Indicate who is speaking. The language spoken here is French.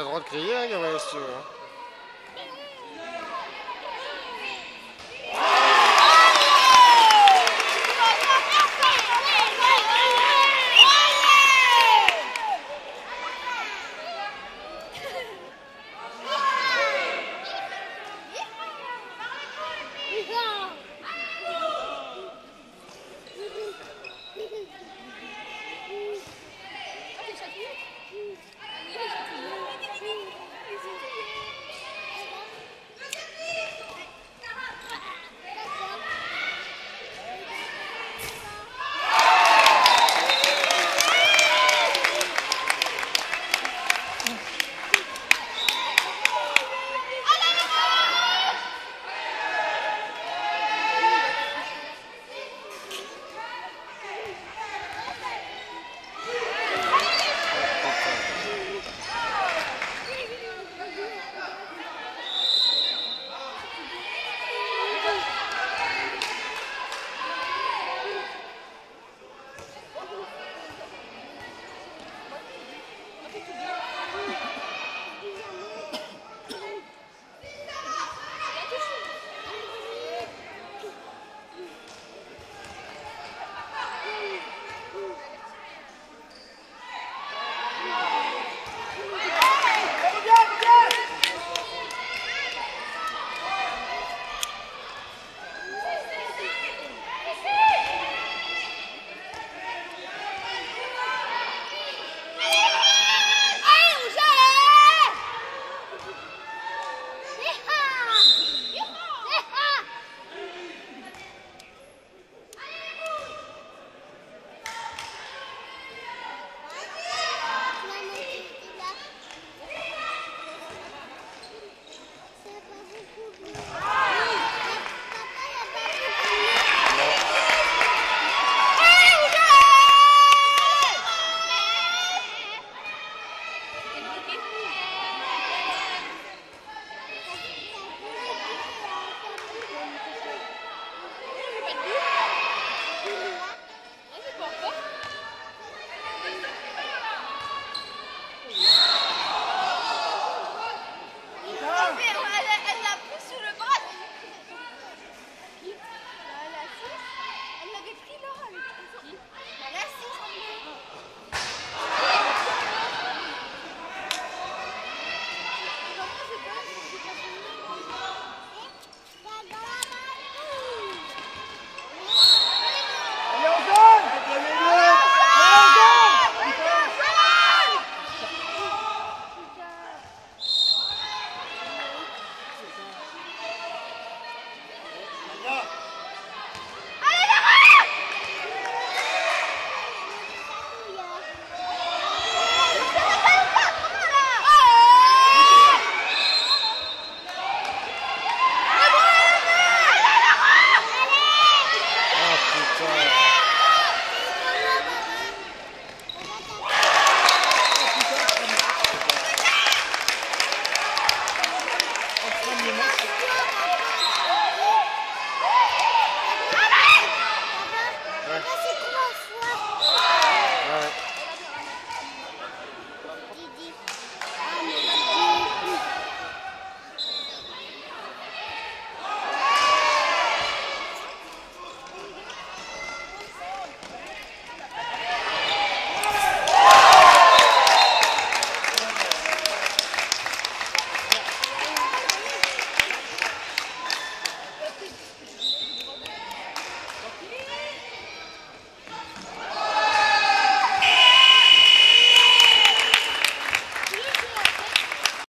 Speaker 1: T'as le droit de crier, hein, Gabriel, si tu veux. Hein.
Speaker 2: Hein. Elle